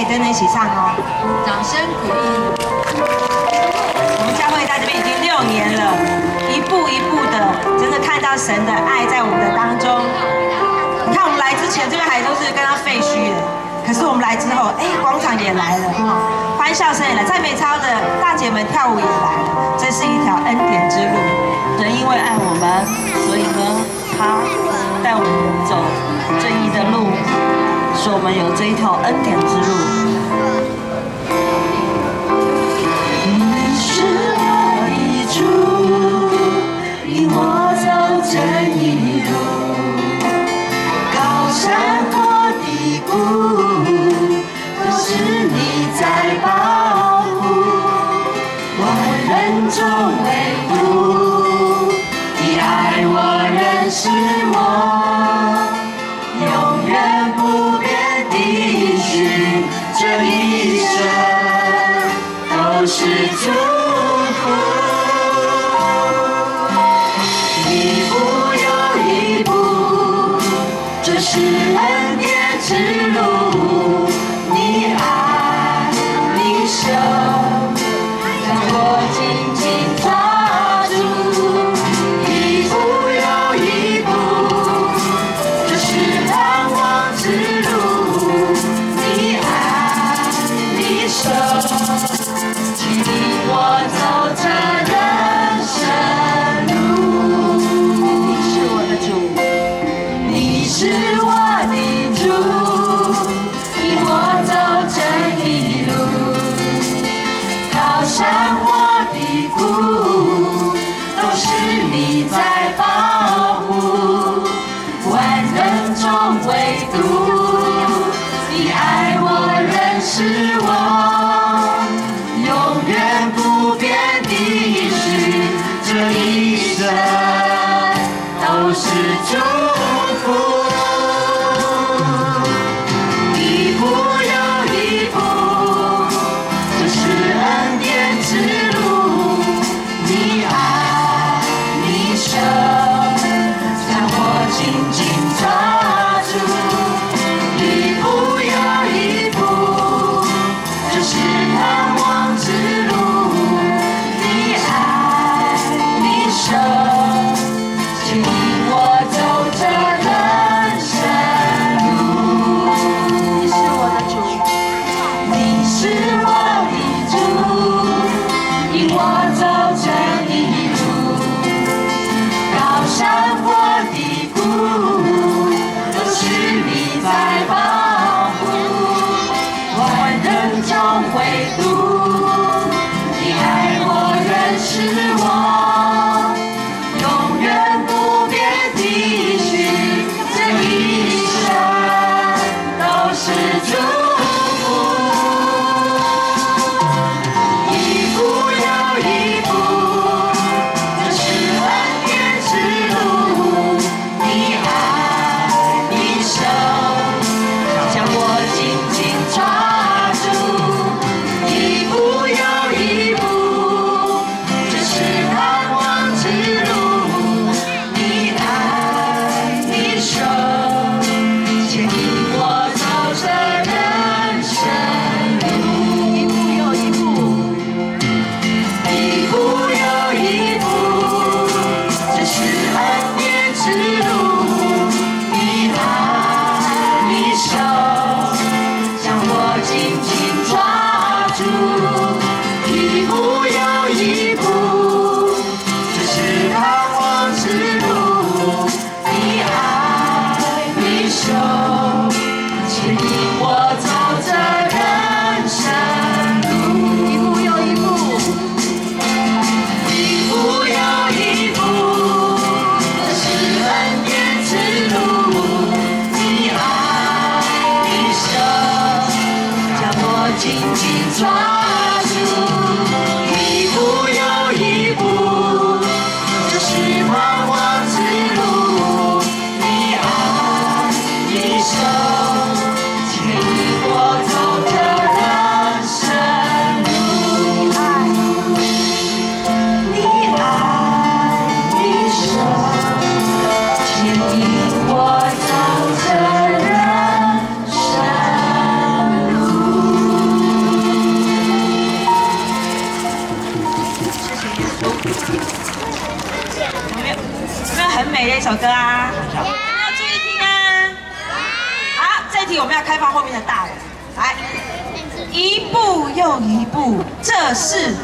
以跟着一起唱哦。掌声鼓励。我们教会在这边已经六年了，一步一步的，真的看到神的爱在我们的当中。你看我们来之前这边还都是跟他废墟的，可是我们来之后，哎，广场也来了，欢笑声也来，蔡美超的大姐们跳舞也来了，这是一条恩典之路。人因为爱我们，所以呢，他带我们走正义的路，使我们有这一条恩典之路。万人中唯独你爱我，认识我，永远不变的许，这一生都是祝福。一步又一步，这是恩典之路。我是，我，永远不变的许，这一生都是祝福。我走这一路。高山紧紧抓住。美的一首歌啊？有没有注意听啊？好，这一题我们要开放后面的大人，来，一步又一步，这是。